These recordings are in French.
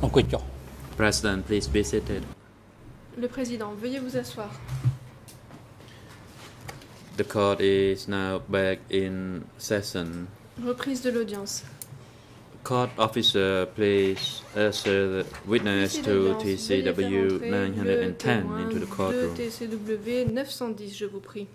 Question. President, please be seated. Le président, veuillez vous asseoir. The court is now back in session. Reprise de l'audience. Court officer, please usher the witness to TCW 910 into the courtroom. TCW 910, je vous prie.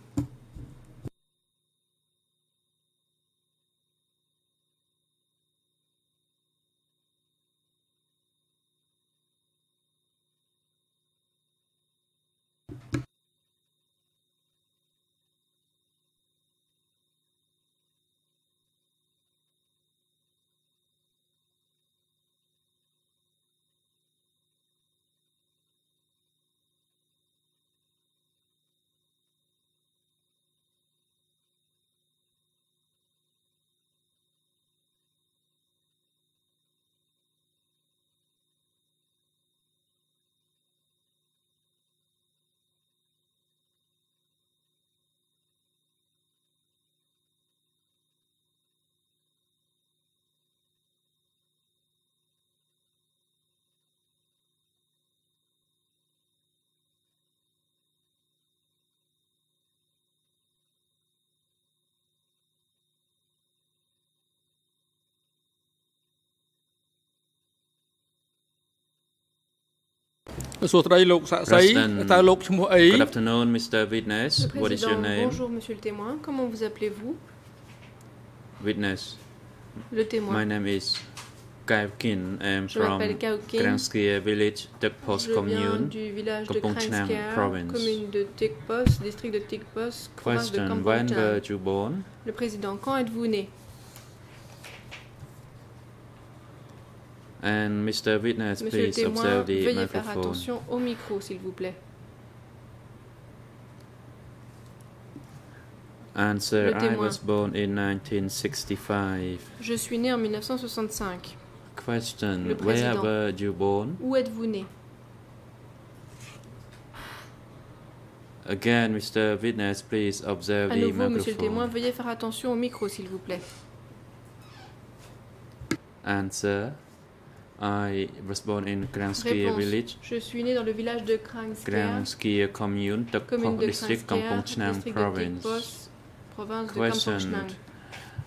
សួស្តីលោកសាក់សី President តើលោកឈ្មោះអី Good afternoon, Mr. Witness. Le What is your président, name? bonjour monsieur le témoin, comment vous appelez-vous Witness. Le témoin. My name is Kai Kin. I'm Je from m'appelle Kao Kin. Granskia village, Tek Post Je viens commune. du village de Kampong Chhnam Kranjska, province. commune de Tekpos, district de Tekpos, province de Question, Kampong when Chhnam. were you born? Le président, quand êtes-vous né And Mr. Witness, Monsieur le please témoin, observe the veuillez faire microphone. attention au micro, s'il vous plaît. Answer, Le I was born in 1965. Je suis né en 1965. Question, Le where were you born? Où êtes-vous né? Again, Mr. Witness, please observe À the monsieur le témoin, microphone. veuillez faire attention au micro, s'il vous plaît. Answer, I was born in Réponse. village, Je suis né dans le village de Krangskia, Granskia commune, de district, province. Question.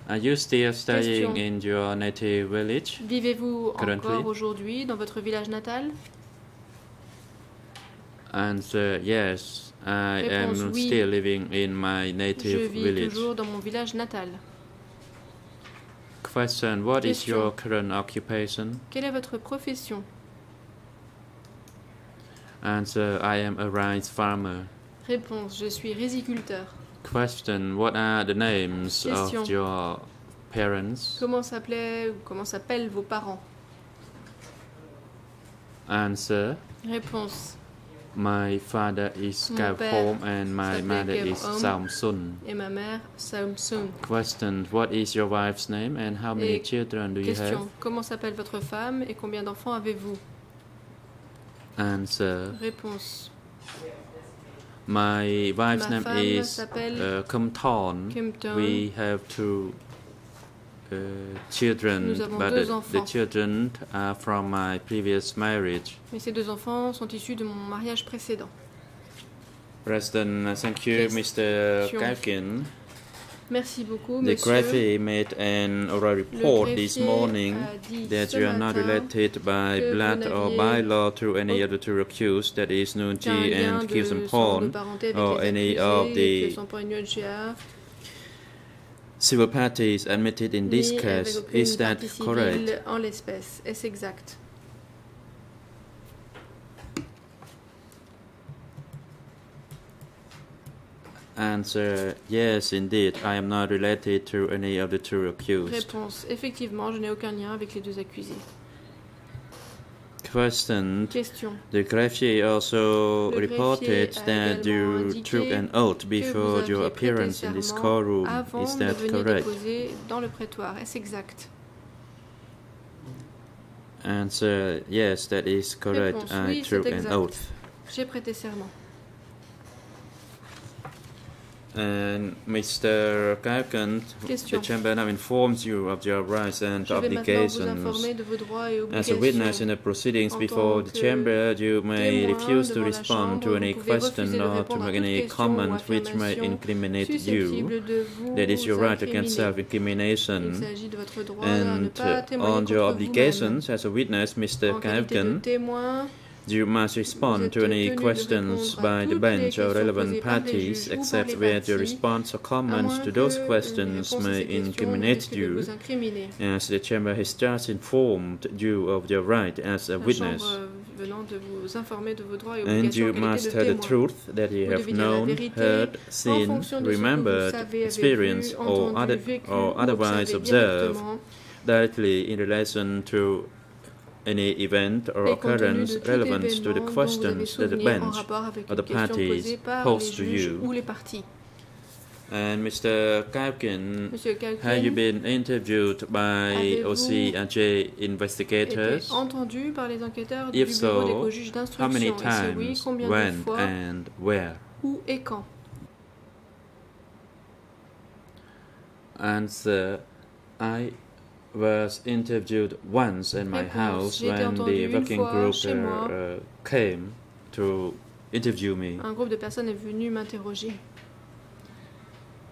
Are you still staying Question. in your native village? Vivez-vous encore aujourd'hui dans votre village natal? Answer, yes, I Réponse, am oui. still living in my Je native vis village. toujours dans mon village natal. Question, what is your current occupation? Quelle est votre profession? Answer, I am a rice farmer. Réponse, je suis riziculteur. Question, what are the names Question. of your parents? Comment s'appelaient ou comment s'appellent vos parents? Answer, Réponse, my father is Mon Kav père Hom and my mother is Hom. Sam Sun. et ma mère, Samsung. Question, what is your wife's name and how many Et children do you have? Question, comment s'appelle votre femme et combien d'enfants avez-vous Answer, Réponse, my wife's Ma name is uh, Thorn. Kim Tong. We have two uh, children, but the, the children are from my previous marriage. Mais ces deux enfants sont issus de mon mariage précédent. President, thank you, Mr. Kalkin. Merci beaucoup, The monsieur. made an oral report this morning that you are not related by blood or by law to any other two accused, that is Nunji and Porn, or any of the civil parties admitted in this case. Is that correct? en l'espèce. Est-ce exact Answer, yes, indeed. I am not related to any of the two accused. Réponse. Effectivement, je n'ai aucun lien avec les deux accusés. Question. Question. The greffier also Le reported greffier that you took an oath before your appearance in this courtroom. Is that correct? dans le prétoire. Est-ce exact Answer, yes, that is correct. Réponse, I oui, took an oath. J'ai prêté serment. And Mr. Kalkan, Question. the chamber now informs you of your rights and Je vais maintenant vous obligations. informer de vos droits et As a witness in obligations. the proceedings En before tant the que chamber, you may témoin refuse to devant la respond to chambre, any vous pouvez refuser question de or to répondre à make toute any question ou comment which may affirmation incriminate you. susceptible de vous That is your right against incriminer. Il self-incrimination. s'agit de votre droit à ne And pas uh, témoigner on contre your vous-même. obligations as a witness, Mr. En You must respond to any questions by the bench or relevant parties, except where your response or comments to those questions may incriminate you, as the chamber has just informed you of your right as a witness. And you must tell the truth that you have known, heard, seen, remembered, experienced, or, other, or otherwise observed directly in relation to any event or et compte tenu occurrence de tout relevant to the événement dont vous avez questions that the souvenir en bench rapport avec or une the question parties posée par pose les to juges you. ou les parties. And Mr. Kalkin, Monsieur have you Kalkin been interviewed by Avez-vous OCRJ été investigators? entendu par les enquêteurs du If bureau des so, co-juges How many d'instruction Et si oui, times, combien de when, fois, and where? où et quand? Answer I was interviewed once in my Réponse. house when the working group uh, came to interview me. Un groupe de personnes est venu m'interroger.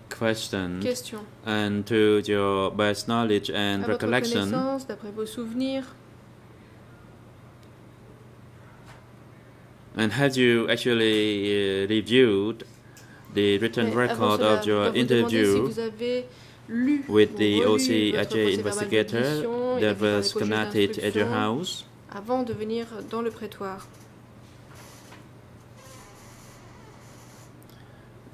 Question Question. and to your best knowledge and À recollection, d'après vos souvenirs, and have you actually uh, reviewed the written mais record of your on va vous demander si interview vous avez with the procès-verbal investigator that was conducted at your house? avant de venir dans le prétoire.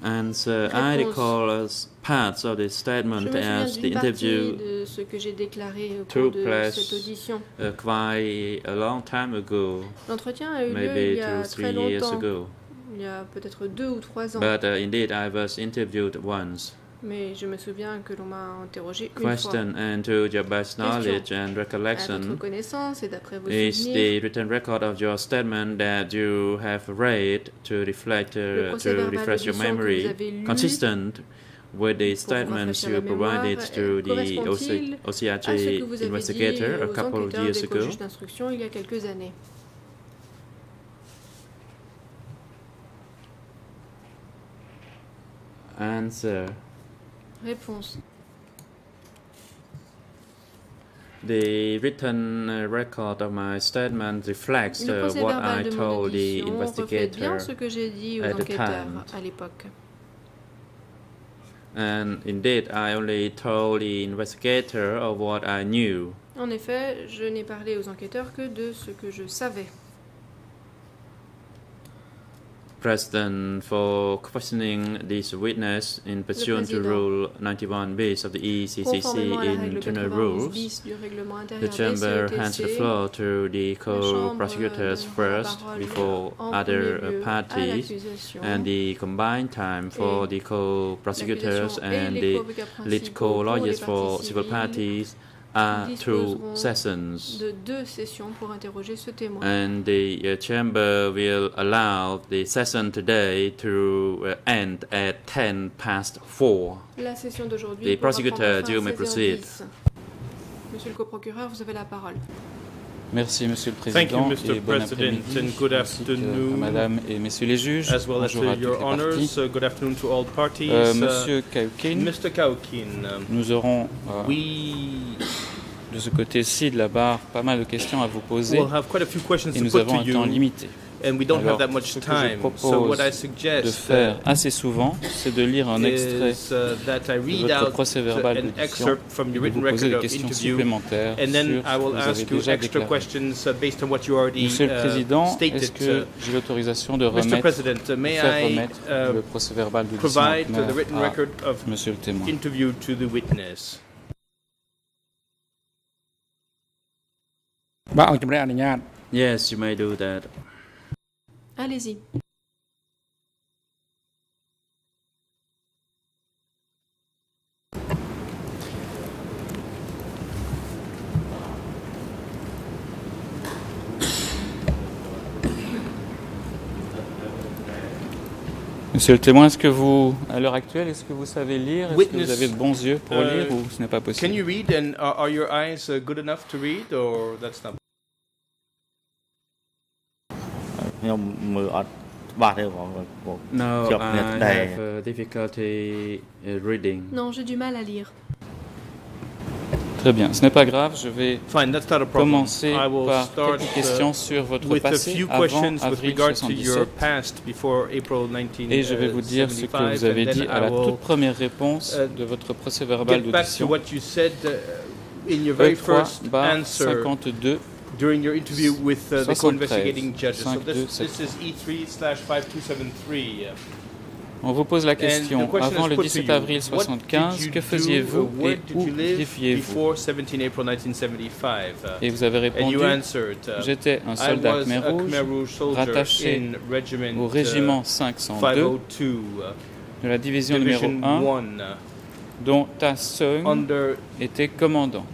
Answer I Réponse. recall parts of the Je statement as the interview de ce que j'ai déclaré au took cours de place cette audition. uh, quite a long time ago, L'entretien a eu lieu il maybe y a two, très three years longtemps, ago. il y a peut-être deux ou trois ans. But uh, indeed, I was interviewed once. Mais je me souviens que l'on m'a interrogé une fois. Question and to your best Question. knowledge and À votre recollection, connaissance et d'après vos is souvenirs, the written record of your statement that you have read to reflect, le uh, procès to verbal refresh your d'audition que vous memory avez lu consistent with the statements rafraîchir you mémoire, provided euh, to the correspond-il OC, à ce que OCRJ vous avez dit investigator a aux couple of enquêteurs years des ago? co-juges d'instruction il y a quelques années? Answer. Réponse. The written uh, record of my statement reflects Le uh, what I de mon told the reflète bien investigator, ce que j'ai dit aux at the enquêteurs time. à l'époque. and indeed, I only told the investigator of what I knew. En effet, je n'ai parlé aux enquêteurs que de ce que je savais. President, for questioning this witness in pursuant to Président. Rule 91 bis of the ECCC Conformément à la règle internal 91 rules, bis du règlement the intérieur chamber des hands the CETC, floor to the chambre co-prosecutors donnera la first parole before en other premier lieu uh, à parties l'accusation. and the combined time for Et the co-prosecutors L'accusation et and les the co-avocats lead principaux pour les co-lawyers for parties civil civiles parties two sessions. de deux sessions pour interroger ce témoin. And the uh, chamber will allow the session today to uh, end at 10 past 4. La session d'aujourd'hui The prosecutor, à you may 16h10. proceed? Monsieur le coprocureur, vous avez la parole. Merci, Monsieur le Thank you, Président. Mr. et bon President, après-midi, and good ainsi que afternoon, à Madame et Messieurs les juges. as well as Bonjour à to toutes your les honors. parties. Uh, good afternoon to all parties. Euh, Uh, Monsieur Kaukin, Mr. Kaukin, um, nous aurons euh, we de ce côté-ci de la barre pas mal de questions à vous poser will have quite a few questions et nous avons un temps limité. and we don't Alors, have that much ce que je time. So what I De suggest faire uh, assez souvent, c'est de lire un extrait is uh, that I de read votre out procès uh, verbal an d'audition excerpt from et your de written vous poser record des of questions interview, supplémentaires and then sur I ce will que vous avez ask you déjà extra déclaré. questions uh, based on what you already Monsieur le uh, Président, stated. est-ce que uh, j'ai l'autorisation de Mr. remettre, President, uh, may faire I remettre uh, le procès verbal d'audition uh, à Monsieur le témoin interview to the witness? បាទអង្គជំរះអនុញ្ញាត Yes, you may do that. Allez-y. Monsieur le témoin, est-ce que vous, à l'heure actuelle, est-ce que vous savez lire Est-ce que Witness, vous avez de bons yeux pour euh, lire ou ce n'est pas Can possible you read and are, are your eyes uh, good enough to read or that's not? Non, j'ai du mal à lire. Très bien, ce n'est pas grave, je vais commencer I will par start quelques questions sur votre passé avant et je vais vous dire ce que vous avez dit à la toute première réponse de votre procès verbal d'audition during your interview with uh, the 73, co-investigating judges. So 52, this, this is E3 slash 5273. On vous pose la question, avant le put to 17 you. avril What did 75, you que do, faisiez-vous et où viviez-vous before 17 April 1975? Et vous avez and répondu, you answered, uh, j'étais un soldat Khmer Rouge rattaché au uh, régiment 502 502, uh, de la division numéro Division 1, 1, uh, dont Ta Seung était commandant.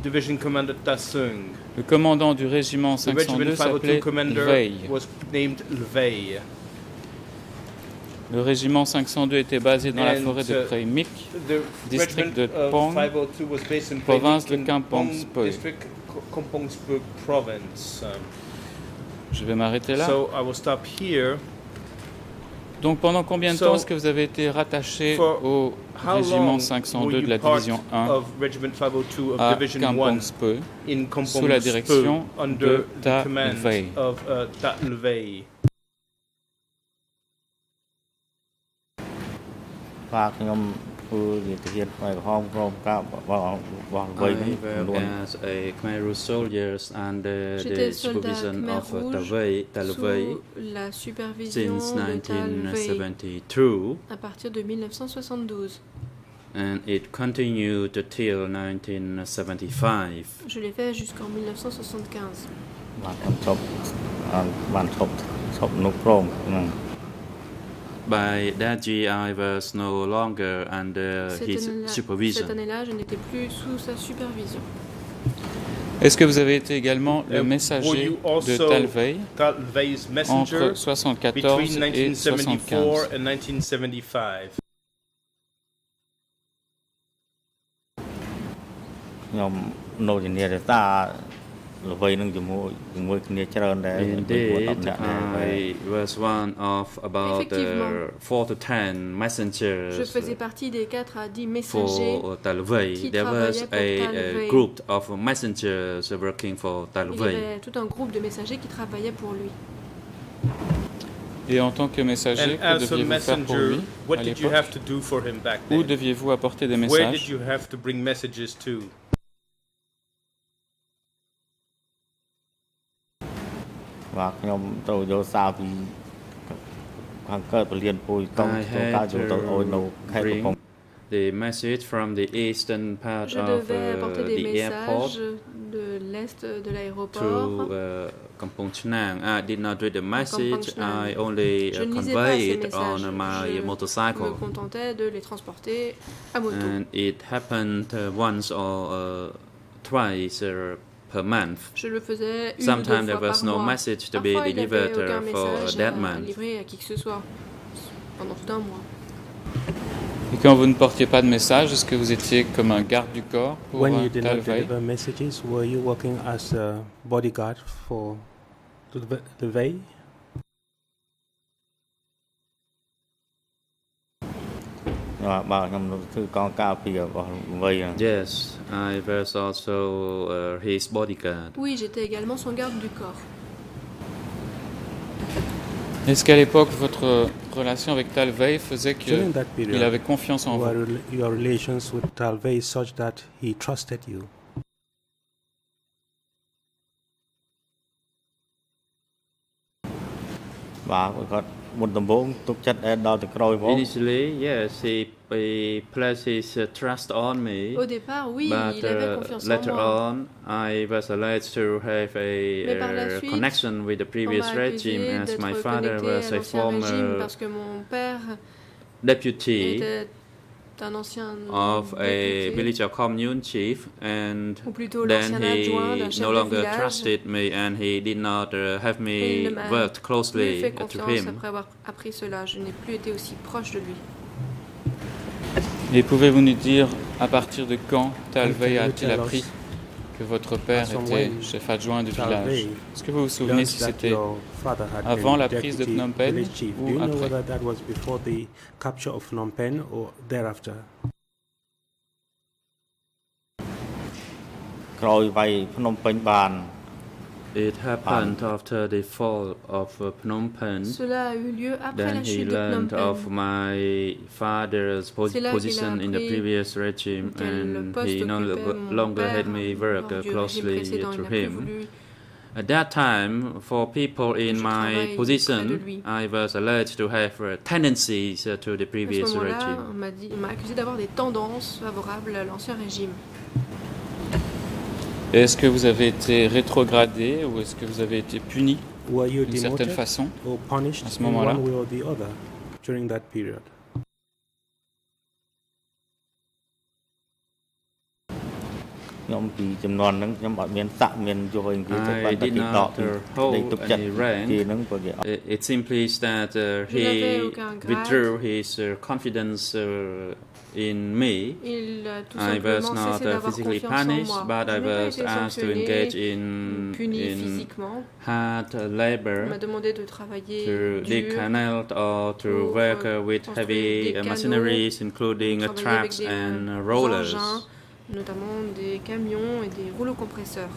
Le commandant du régiment The regiment 502 502 s'appelait Lvey. Le régiment 502 était basé dans la And, forêt de uh, Preimik, The District de of Pong, 502 was based in province de in Kampong Pong Speu. District, K- Kampongsburg province. Um, Je vais m'arrêter là. so I will stop here. Donc pendant combien de temps est-ce que vous avez été rattaché au régiment long were 502 de you la division 1 of Regiment 502 of à Division 1 Kampongspeu in Kampong sous la direction under de Ta Lvey. of uh, Ta Lvey? បាទខ្ញុំធ្វើវិទ្យាផ្នែកក្រហមក្រុមការរបស់របស់វ័យ I នេះចំនួន work as a Khmer Rouge soldiers under J'étais the soldat supervision Khmer of uh, Rouge Talvey, Talvey Sous la supervision since de Tal Vey 1972 à partir de 1972. and it continued till 1975. Je l'ai fait jusqu'en 1975. បាទខ្ញុំឈប់អឺបានឈប់ឈប់នោះក្រុមហ្នឹង By that year, I was no longer under Cette his année-là- cette supervision. année-là, je n'étais plus sous sa supervision. Est-ce que vous avez été également le Uh, were messager you de also Talvey Ta Lvey's messenger entre 74 between et 75 1974 and 1975? ខ្ញុំនៅជំនាញរតា ល្បីនឹងជាមួយជាមួយគ្នាច្រើនដែរ Indeed, 10នាក់ដែរ I was one of about uh, four to ten messengers Je faisais partie des 4 à 10 messagers for Talvey. qui There was travaillaient pour a, a Talvey. group of messengers working for Il y Talvey. avait tout un groupe de messagers qui travaillaient pour lui. Et en tant que messager, And que as a deviez-vous faire pour messenger, lui what à did you l'époque have to do for him back Où then? deviez-vous apporter des Where did messages you have to bring messages to? បាទខ្ញុំទៅយកសារពីខាងកើតពលានពូជកង I ចូលការ had ចូលទៅអោយនៅខេត្តកំ bring ពង់ the message from the eastern part Je of devais uh, apporter des the airport messages de l'est de to l'aéroport. uh, Kampong Chnang. I did not read the message. Chnang. I only Je uh, ne lisais pas ces conveyed it on messages. my Je me motorcycle. contentais de les transporter à moto. and it happened uh, once or uh, twice uh, per month. Je le faisais une deux Sometimes there fois was par no mois. message to be Parfois, il n'y avait delivered aucun for message that à month. livrer à qui que ce soit pendant tout un mois. Et quand vous ne portiez pas de message, est-ce que vous étiez comme un garde du corps pour When euh, you did not Talvey deliver messages, were you working as a bodyguard for the Oui, j'étais également son garde du corps. Est-ce qu'à l'époque, votre relation avec Talvey faisait qu'il avait confiance en vous? មុនដំបូងទុកចិត្តដល់ដល់ទៅក្រោយផង Initially, yes, he, he placed his uh, trust on me. Au départ, oui, But il avait uh, confiance en later moi. on, I was alleged to have a Mais par la uh, suite, connection with the On previous m'a accusé regime as d'être my father connecté was à a l'ancien régime former parce que mon père deputy était d'un ancien of a village commune chief, and ou plutôt then l'ancien adjoint d'un chef no de longer village. trusted me, and he did not uh, have Et me worked plus closely fait to him. après avoir appris cela. Je n'ai plus été aussi proche de lui. Et pouvez-vous nous dire à partir de quand And Talvey can you a-t-il appris que votre père from était when chef adjoint du village Talvey Est-ce que vous vous souvenez learned si that c'était your father had avant been la prise de deputy Phnom Penh village chief? ou Do you know après whether that was before the capture of Phnom Penh or thereafter? ក្រោយវាយភ្នំពេញបាន It happened after the fall of uh, Phnom Penh. Cela a eu lieu après Then la he chute de Phnom learned of my father's pos- C'est là qu'il a position in the previous regime, and he no occupait lo- mon longer had me work lors uh, du régime closely précédent. to Il n'a plus him. At that time, for people in my travaille près de position. I was alleged to have uh, tendencies uh, to the previous regime. on dit- on m'a accusé d'avoir des tendances favorables à l'ancien régime. Est-ce que vous avez été rétrogradé ou est-ce que vous avez été puni d'une certaine façon à ce moment-là I did not hold any rank. It simply that uh, he withdrew his uh, confidence uh, in me. Il a tout I was not uh, physically punished, but Je I n'ai pas was été asked to engage in, puni in physiquement. hard labor, demandé de travailler to dig canals or to pour, work euh, uh, with heavy des uh, canaux, machineries, including uh, trucks avec des and uh, euh, rollers. notamment des camions et des rouleaux compresseurs.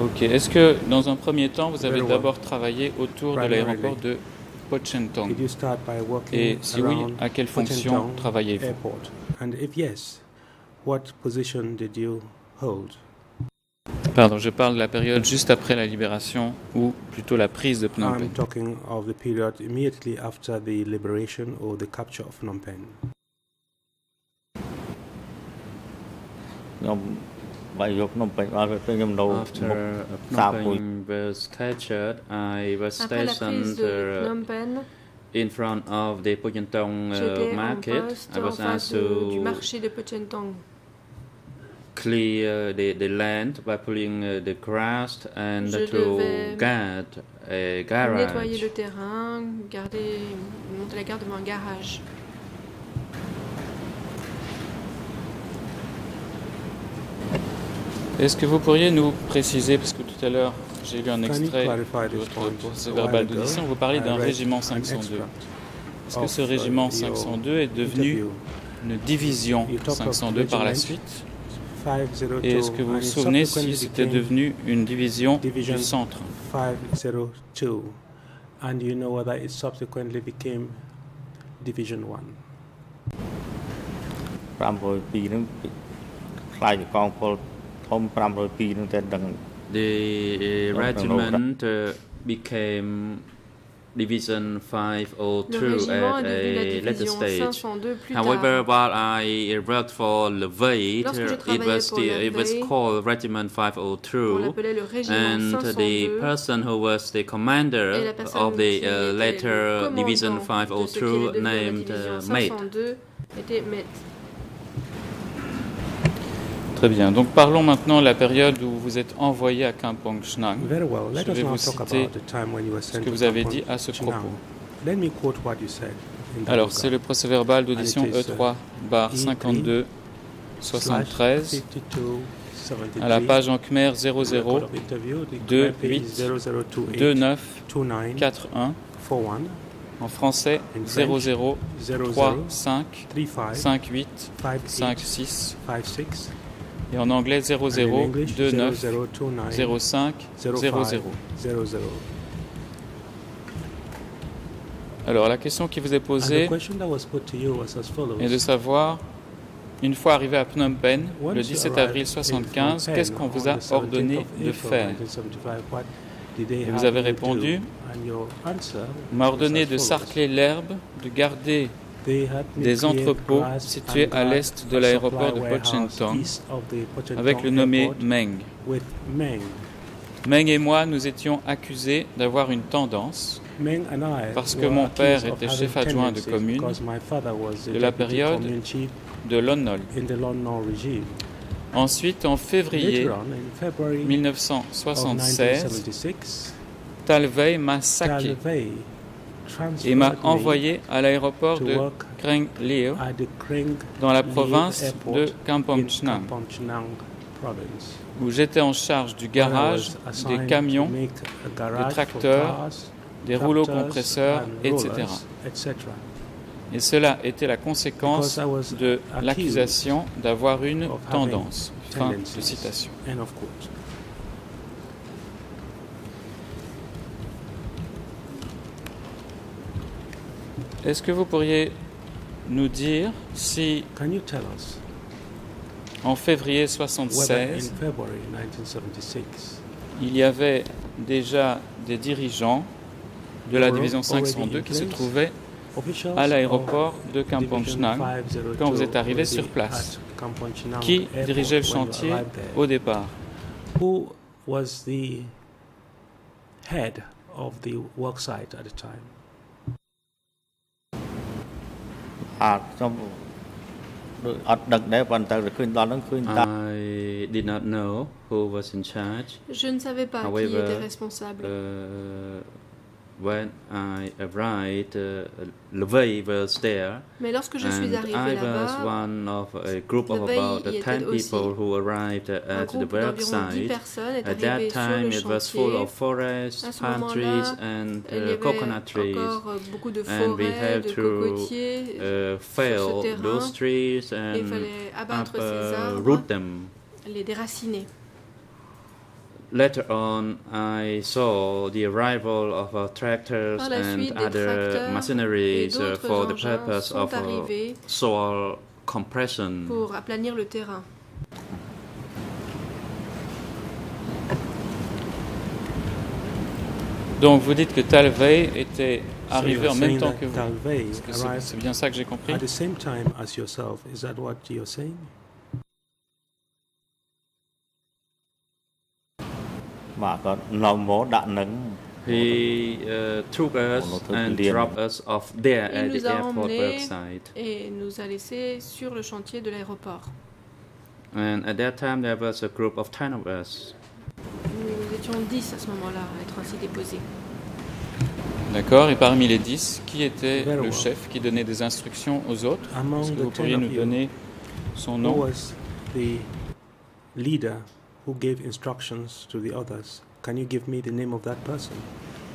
Ok. Est-ce que dans un premier temps, vous avez d'abord travaillé autour de l'aéroport de Pochentong Did you start by working Et si oui, around à quelle fonction travaillez-vous? Airport? And if yes, what position did you hold? Pardon, je parle de la période juste après la libération ou plutôt la prise de Phnom Penh. of the period immediately after the liberation or the capture of Phnom Penh. ខ្ញុំវាយយកភ្នំពេញបានពេលខ្ញុំនៅមុខ After uh, South Phnom Penh was captured, I was Après la prise stationed de uh, Phnom Penh, in front of the Pojantong uh, j'étais en market. poste I en was face asked de- du to marché de Pochentong. clear the, the land by pulling uh, the grass and Je to devais guard a Nettoyer garage. le terrain, garder, monter la garde devant un garage. Est-ce que vous pourriez nous préciser, parce que tout à l'heure j'ai lu un extrait de votre procès verbal d'audition, vous parlez d'un régiment an 502. extract Est-ce que ce uh, régiment your 502 est devenu une division You talk of 502 par la regiment suite? 502 Et est-ce que vous vous souvenez si c'était devenu une division du centre? 502 and you know whether it subsequently became Division 1. 502 The uh, regiment uh, became Division 502 at a later stage. However, while I worked for Levy, it was, the, it was called Regiment 502, and the person who was the commander of the uh, later Division 502 named uh, Mate. 502 était Met. Très bien. Donc parlons maintenant de la période où vous êtes envoyé à Kampong Chnang. Very well. Let Je vais vous citer Ce que vous avez dit à ce Chnang. propos. Let me quote what you said. Alors c'est le procès verbal d'audition And it is, E3 bar E3 52 Slash 73 52, 73, à la page en Khmer record 00 of interview, the deux, correct page huit, is 0028 29 29 41 41 en français In French, 00 00 3 5 35 58 58 5 6 56 et en anglais and in 00 English 29 0029 05 00 05 00. Alors la question qui vous est posée est de savoir une fois arrivé à Phnom Penh le you 17 arrived avril in 75 Phnom qu'est-ce Penh qu'on vous a the 17th ordonné de faire 1975, Et vous avez répondu, On m'a ordonné de sarcler l'herbe, de garder des entrepôts situés à l'est de l'aéroport de Pochentong avec le nommé Meng. Meng. Et moi, nous étions accusés d'avoir une tendance Parce que mon père était chef adjoint de commune de la période de regime. Ensuite, en février Later on, in February of 1976, 1976, Talvey m'a saqué et m'a envoyé à l'aéroport de Kreng Leo dans la province de Kampong Chnang, où j'étais en charge du garage des camions, for tracteurs, des rouleaux compresseurs, etc. Et cela était la conséquence de l'accusation d'avoir une tendance. Fin de citation. End of quote. Est-ce que vous pourriez nous dire si Can you tell us en février whether in 76 February 1976 il y avait déjà des dirigeants de la division 502 qui se trouvaient à l'aéroport de Kampong Division Chnang 502 quand vous êtes arrivé sur place. Qui dirigeait le chantier au départ? Who was the head of the work site at the time? I did not know who was in charge. Je ne savais pas qui était responsable. Uh, when I arrived, uh, Levey was there, Mais lorsque je suis arrivé I was one of a group of about y 10 était aussi. people who arrived at the groupe work d'environ 10 site. personnes est At that time, it was full of forests, palm trees, and uh, coconut trees. euh, And we de to. Uh, fell those trees and ces uproot arbres, them. les déraciner. Later on, I saw the arrival of uh, tractors and other tracteurs et machineries uh, d'autres for the purpose of uh, soil compression. pour aplanir le terrain. Donc vous dites que Talvey était So arrivé you're en même temps que vous. C'est bien ça que j'ai compris? at the same time as yourself. Is that what you're saying? He uh, took us and dropped us off there Il at nous the a airport emmenés website. et nous a laissés sur le chantier de l'aéroport. And at that time, there was a group of 10 of us. Nous étions 10 à ce moment-là à être ainsi déposés. D'accord. Et parmi les dix, qui était Very le well. chef qui donnait des instructions aux autres? Est-ce que vous pourriez nous donner son who nom? was the leader who gave instructions to the others? Can you give me the name of that person?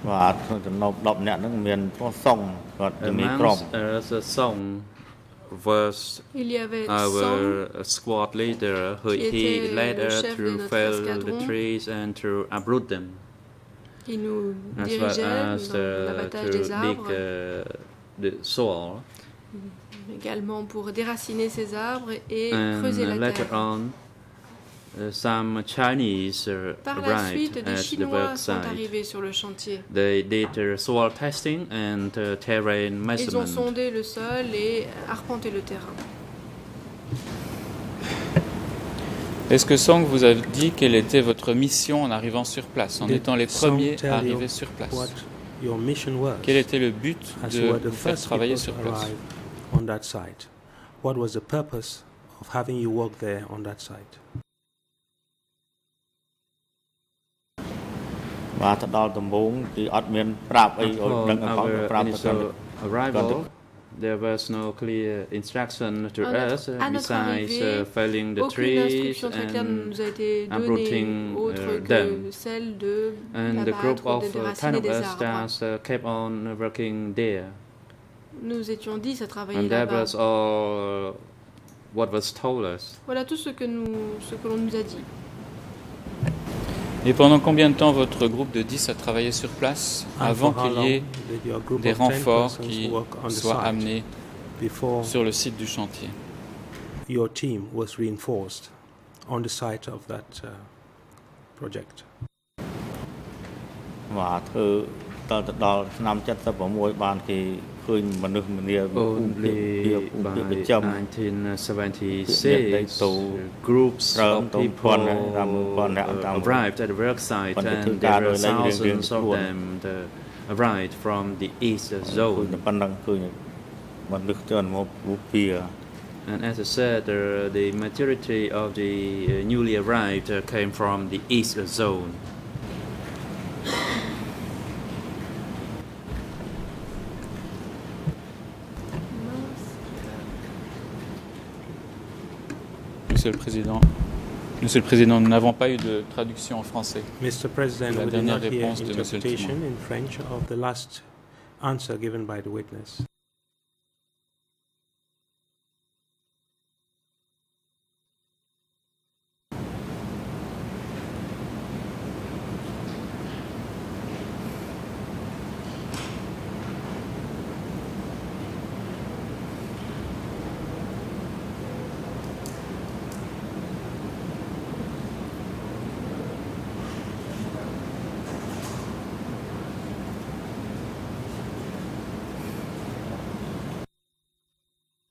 បាទក្នុងចំណោម10នាក់ហ្នឹងមានឈ្មោះសុងគាត់ជំនាញក្រុម Amongst us, a song was Il y avait Song, our squad leader who qui he était led le us chef de to notre fell the escadron. trees and to uproot them, il nous as well dirigeait as dans uh, l'abattage to des dig arbres, uh, the soil. également pour déraciner ces arbres et And creuser uh, la later terre. on, uh, some Chinese uh, Par la suite, des Chinois sont arrivés sur le chantier. They did uh, soil testing and uh, terrain Ils ont sondé le sol et arpenté le terrain. Est-ce que Song vous a dit quelle était votre mission en arrivant sur place, en Did étant les premiers you arrivés sur What place your mission was? Quel était le but de vous faire travailler sur place? on that site? What was the purpose of having you work there on that site? បាទទៅដល់ដំបូងគឺអត់មានប្រាប់អីឲ្យ Upon ដឹងឲ្យគាត់ប្រាប់ our ទៅគាត់ initial arrival, there was no clear instruction to À notre- us uh, à notre besides uh, arrivée, felling the Aucune trees instruction très claire ne and, nous a été uprooting, donnée autre uh, que them. celle de and the group l'abattre ou of de uh, 10 déraciner of des us arbres. just uh, kept on working there. Nous étions 10 à travailler And that là-bas. was all what was told us. Voilà tout ce que, nous, ce que l'on nous a dit. Et pendant combien de temps votre groupe de 10 a travaillé sur place And avant for how qu'il y ait long did your group des of 10 renforts persons qui work on the soient site amenés before sur le site du chantier your team was reinforced on the site of that uh, project? បាទធ្វើ តទៅដល់ឆ្នាំ76បានគេ ឃើញមនុស្សម្នាភូមិភាគភាគ Only ភូមិភាគ by ប្រចាំ 1976, groups Rome of ទៅ people 1000តាម1000នាក់តាម uh, arrived at the work site, ប៉ុន្តែ and ធ្វើការ there ដោយ were ឡែករៀងៗ thousands of ខ្លួន them that arrived from the east ឃើញ zone. តែប៉ុណ្ណឹងឃើញមនុស្សច្រើនមកភូមិភាគ And as I said, uh, the majority of the uh, newly arrived uh, came from the east zone. Monsieur le Président, Monsieur le Président, nous n'avons pas eu de traduction en français. Mr. President, La dernière réponse de Monsieur le interpretation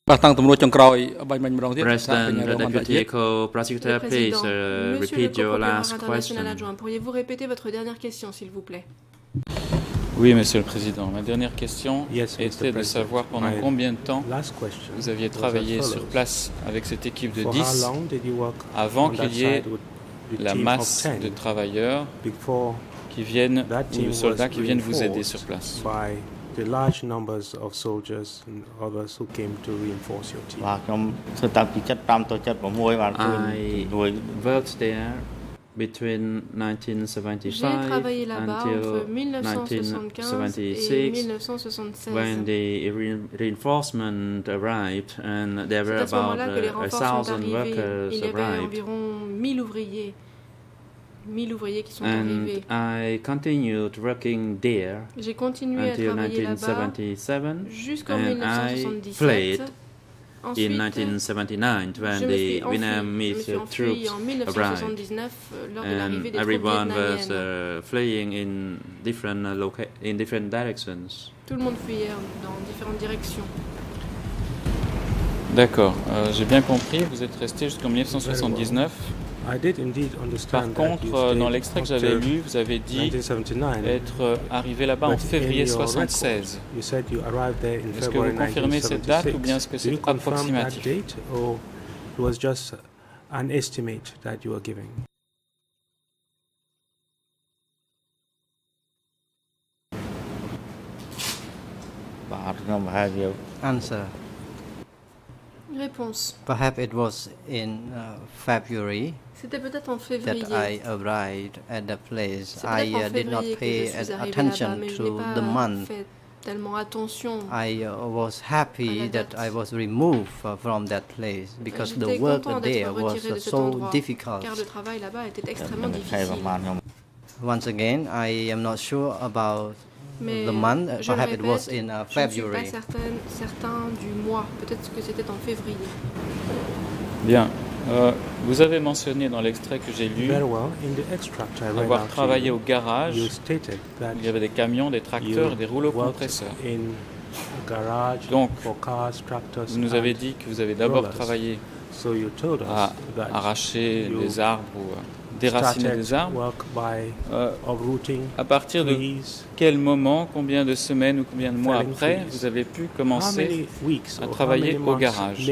President, the Deputy Co-Prosecutor, please uh, repeat your last question. Pourriez-vous répéter votre dernière question, s'il vous plaît? Oui, Monsieur le Président. Ma dernière question yes, était de savoir pendant My combien de temps vous aviez travaillé sur place avec cette équipe de 10 avant qu'il y ait la masse de travailleurs qui viennent, ou de soldats qui viennent vous aider sur place. the large numbers of soldiers and others who came to reinforce your team? I worked there between 1975 until 1976 when the reinforcement arrived and there were about a thousand workers arrived. Environ 1000 ouvriers. 1000 ouvriers qui sont And arrivés. I continued working there J'ai continué à until travailler là-bas 1977 jusqu'en and I 1977. fled Ensuite, in 1979 when je me the suis enfui, Vietnamese uh, troops en 1979 euh, lors de l'arrivée des troupes everyone was uh, fleeing in different loca- in different directions. Tout le monde fuyait dans différentes directions. D'accord, euh, j'ai bien compris, vous êtes resté jusqu'en 1979. Par contre, dans l'extrait que j'avais lu, vous avez dit être euh, arrivé là-bas en février 1976. Est-ce que vous confirmez cette date ou bien est-ce que c'est approximatif? Answer. Réponse. Perhaps it was in uh, February. C'était peut-être en février. That I arrived at the place. I uh, did not pay attention to the month. Tellement attention I uh, was happy that I was removed from that place because the work there was uh, so difficult. Car le travail là-bas était extrêmement difficile. Once again, I am not sure about Mais the month. Uh, je le Perhaps it was répète, in uh, je ne suis pas certaine, certain du mois. Peut-être que c'était en février. Bien. Euh, vous avez mentionné dans l'extrait que j'ai lu Very well. In the extract I read avoir travaillé you, au garage. you stated that Il y avait des camions, des tracteurs et des rouleaux compresseurs. in garage Donc, for cars, tractors, Vous nous avez dit que vous avez d'abord travaillé So you told us à arracher you des arbres ou euh, déraciner des arbres. Euh, à partir de quel moment, combien de semaines ou combien de mois après, vous avez pu commencer à travailler au garage?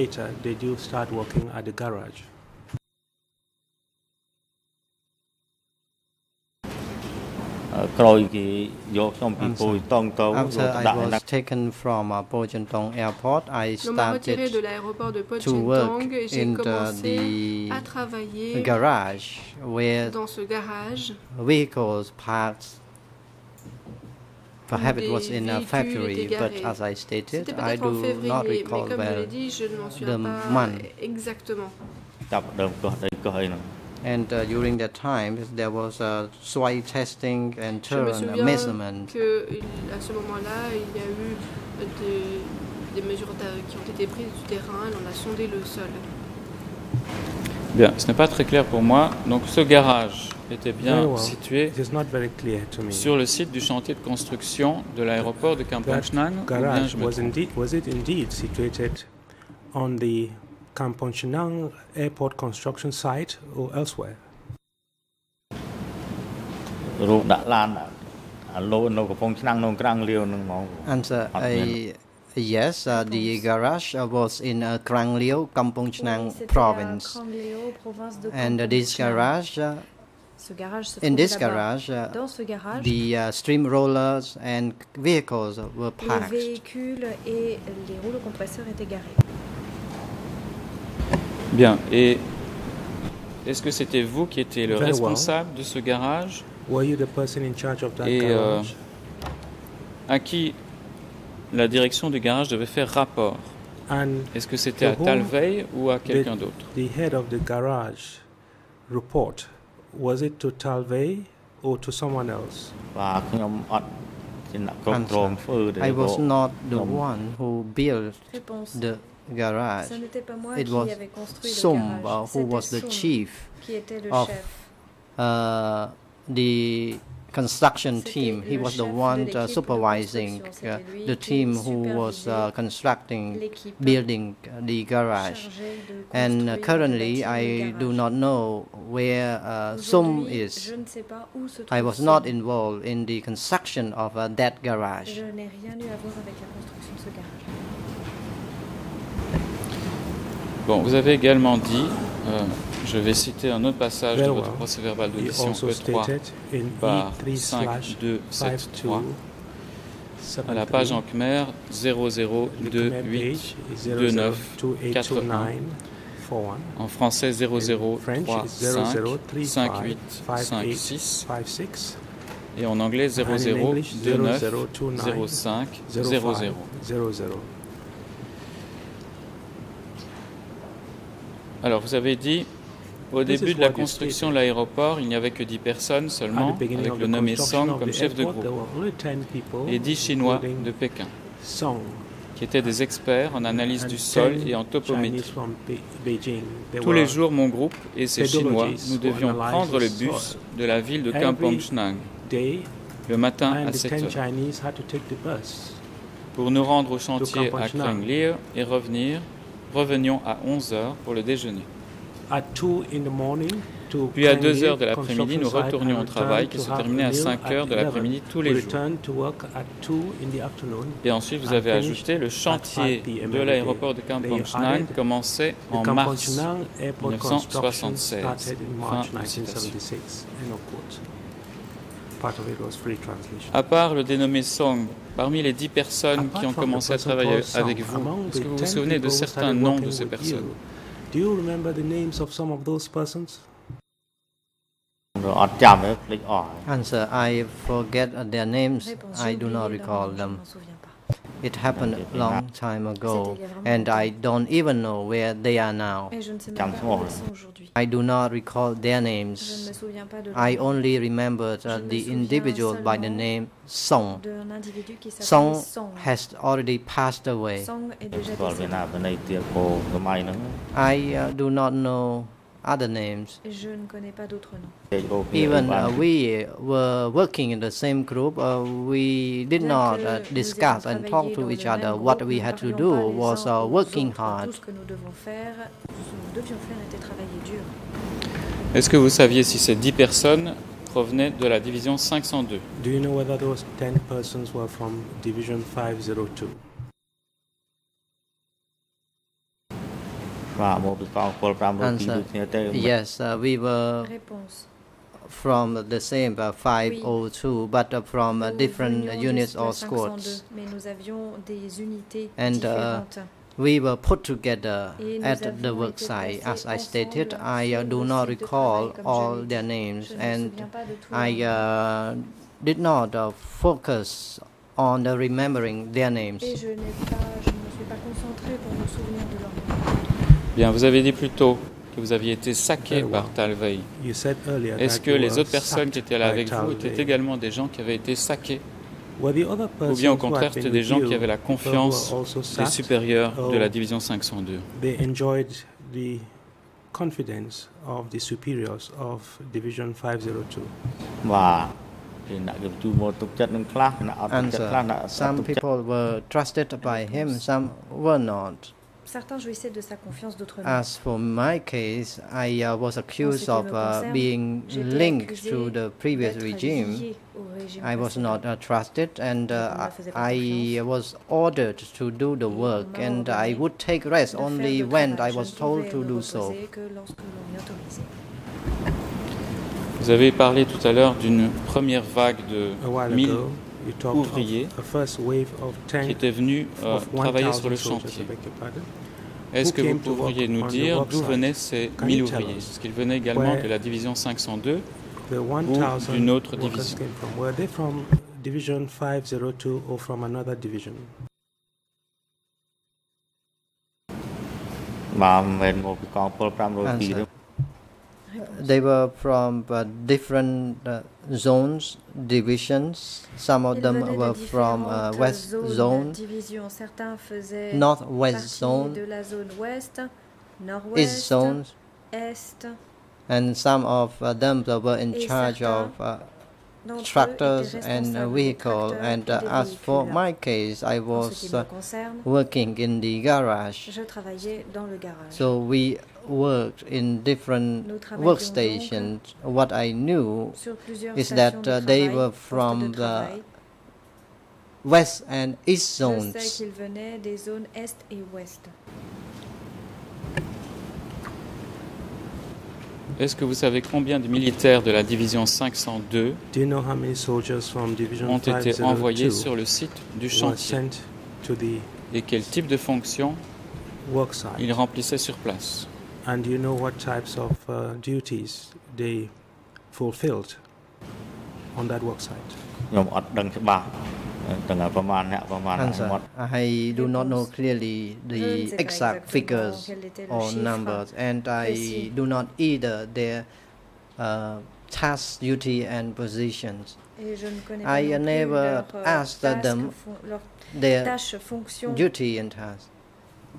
ក្រោយគេយកខ្ញុំពីពូជតង់ទៅរ After ត់ I ដាក់ឯណា was taken from uh, Pojantong Airport, I On m'a retiré de started l'aéroport de to work Pochentong et j'ai in the, commencé à the travailler garage where dans ce garage. vehicles parked. Perhaps it des was in uh, véhicules February, étaient but garés. as I stated, C'était I peut-être en do not février, mais recall comme je l'ai well. dit, je ne m'en souviens the pas month. exactement. ចាប់ដើមកោះដីកោះអីហ្នឹង And uh, during that time, there was a soil testing and Je me terrain souviens measurement. que à ce moment-là, il y a eu des, des mesures qui ont été prises du terrain, on a sondé le sol. Bien, ce n'est pas très clair pour moi. Donc ce garage était bien well. situé It is not very clear to me. sur le site du chantier de construction de l'aéroport de Kampong that Chhnang, ou bien garage je me was indeed was it indeed situated on the Kampong Chenang airport construction site or elsewhere? Answer a, a yes. Uh, the garage uh, was in uh, Krang Liu, Kampong Chenang province. And uh, this garage in this garage, uh, uh the uh, stream rollers and vehicles were parked. Bien. Et est-ce que c'était vous qui étiez le Very responsable well. de ce garage Were you the person in charge of that Et euh, à qui la direction du garage devait faire rapport? Est-ce que c'était à Talveil ou à quelqu'un d'autre? The head of the garage report was it to Talveil or to someone else? I was not the one who built the garage. Ce n'était pas moi It qui was avais construit le Sum, garage. uh, who C'était was the Sum chief qui était le of chef. uh, the construction C'était team. He le was the chef de one uh, l'équipe de supervising construction. uh, C'était lui the qui team who was uh, supervisait constructing, L'équipe building uh, the garage. chargée de And uh, construire, de currently, bâtir le I do garage. not know where uh, Sum Aujourd'hui, is. Je ne sais pas où se I trouve was Sum. not involved in the construction of uh, that garage. Bon, vous avez également dit, euh, je vais citer un autre passage de votre procès verbal d'audition E3 par 5273 à la page en Khmer 00282981 en français 00355856 et en anglais 00290500. Alors vous avez dit au début de la construction de l'aéroport, il n'y avait que 10 personnes seulement, avec le nommé Song comme chef de groupe, there were only 10 people, et 10 Chinois de Pékin, Song qui étaient des experts en analyse du sol 10 et en topométrie. Tous les jours, mon groupe et ces Chinois, nous devions prendre le bus de la ville de Every Kampong Chnang day, le matin à the 7 10 heures pour nous rendre au chantier à Chnang. Kranglir et revenir. Revenions à 11 heures pour le déjeuner. At 2 in the morning to Puis à Krang 2 Liu heures de l'après-midi, nous retournions au travail qui se terminait à a meal 5 at heures de 11. l'après-midi tous les jours. returned to work at 2 in the afternoon. Et ensuite, vous avez ajouté le chantier 5 p.m. de l'aéroport de. Kampong added commençait en mars. Chenang Airport 1976. construction started in March Fin de citation. À part le dénommé Song, parmi les dix personnes qui ont commencé à travailler avec vous, est-ce que vous vous souvenez de certains noms de ces personnes? Answer, I forget their names. I do not recall them. It happened a long time ago, and I don't even know where they are now. I do not recall their names. I only remembered uh, the individual by the name Song. Song has already passed away. I uh, do not know other names. Je ne connais pas d'autres noms. Even uh, we uh, were working in the same group, uh, we did not uh, discuss and talk to each other. What we had to do was working hard. Est-ce que vous saviez si ces 10 personnes provenaient de la division 502? Yes, uh, we were from the same uh, 502, but uh, from uh, different units or squads. And uh, we were put together at the worksite. As I stated, I uh, do not recall all their names, and I uh, did not focus on remembering their names. Bien, vous avez dit plus tôt que vous aviez été saqué par Talvei. Est-ce que les autres personnes qui étaient là avec vous étaient également des gens qui avaient été saqués? Ou bien au contraire, c'était des gens qui avaient la confiance des supérieurs de la division 502. confidence some people were trusted by him some were not. Certains jouissaient de sa confiance, d'autres non. As for my case, I uh, was accused of uh, being linked to the previous d'être regime. lié au régime I was précédent. not uh, trusted, and uh, I confiance. was ordered to do the work, and I ordonné would take rest de faire only le when travail. I Je was ne told to do so. Vous avez parlé tout à l'heure d'une première vague de A while 1000 ago, you talked ouvriers qui étaient venus euh, travailler sur le chantier. Est-ce que vous pourriez nous dire d'où venaient ces 1000 ouvriers? Est-ce qu'ils venaient également de la division 502 ou d'une autre division? Division 502 or from zones, divisions. Some of Ils them venaient de were from uh, différentes West zones, Zone, divisions. Certains faisaient Northwest partie Zone, de la zone ouest, East nord-ouest, Zone, est. and some of uh, them that were in Et charge of certains uh, d'entre eux tractors étaient and uh, responsables des vehicles. tracteurs And et uh, des as for véhicules. my case, I En ce was qui uh, me concerne, working in the garage. je travaillais dans le garage. So we worked in different workstations. What I knew Sur plusieurs is stations that de uh, they travail, were from the west and east zones. qu'ils venaient des zones est et ouest. Est-ce que vous savez combien de militaires de la division 502 Do you know how many soldiers from Division ont été envoyés 502 sur le site du were chantier sent to the et quel type de fonction ils remplissaient sur place? And do you know what types of uh, duties they fulfilled on that work site? ខ្ញុំអត់ដឹងច្បាស់ទាំងតែប្រមាណអ្នកប្រមាណអ្នក Answer. ខ្ញុំអត់ I do not know clearly Je ne the sais pas exact exactement figures quel était le or chiffre numbers, and I précis. do not either their uh, task, duty, and positions. Et je ne connais I pas non plus never leurs, euh, asked tasks, them fon- leurs Their tâches, fonctions. duty and tasks.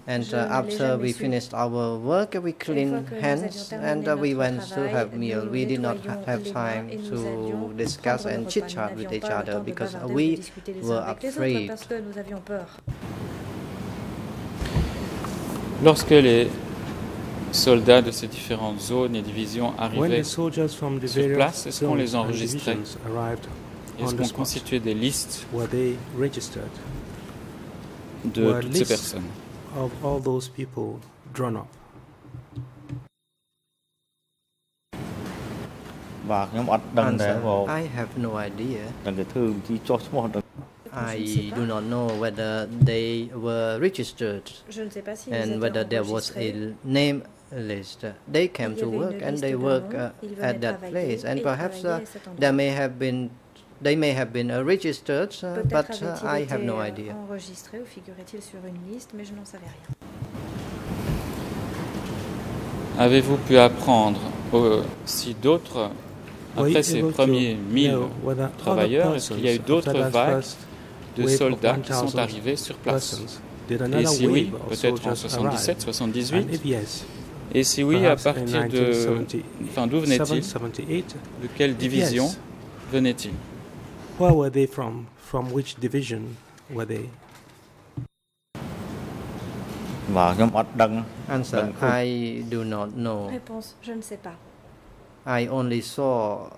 And uh, after we finished our work, we cleaned que nous hands and uh, we notre went to travail, have meal. nous We did not ha- have les mains time et nous to discuss and chit Nous chat with n'avions each pas le other temps de because we were avec les autres afraid. parce que nous avions peur. Lorsque les soldats de ces différentes zones et divisions When arrivaient, the soldiers from the sur place, est-ce qu'on les zones and enregistrait divisions arrived est-ce qu'on constituait des listes were they registered? de toutes ces personnes of all those people drawn up? បាទខ្ញុំអត់ដឹងដែរ Answer. បង I have no idea. ដឹងគេធ្វើវិធីចុះឈ្មោះដឹង I do not know whether they were registered Je ne sais pas si ils and étaient whether there was a enregistrés. l- name list. They came Il y to avait work une and liste they de work noms, uh, ils at venaient that travailler place. And et perhaps travaillaient uh, à cet endroit. there may have been, they may have been uh, registered, uh, Peut-être but uh, avait-il I have été no euh, idea. enregistré ou figurait-il sur une liste, mais je n'en savais rien. Avez-vous pu apprendre euh, si d'autres, après ces able to premiers 1000 know whether other travailleurs, est-ce qu'il y a eu d'autres vagues first de soldats qui sont 1,000 arrivés sur place Et si oui, peut-être en soldiers arrive? 77, And 78 if yes, Et si oui, à partir de... 1970 Enfin, d'où venaient-ils 778, De quelle division Yes. Where were they from? From which division were they? Answer, I do not know. Réponse, je ne sais pas. I only saw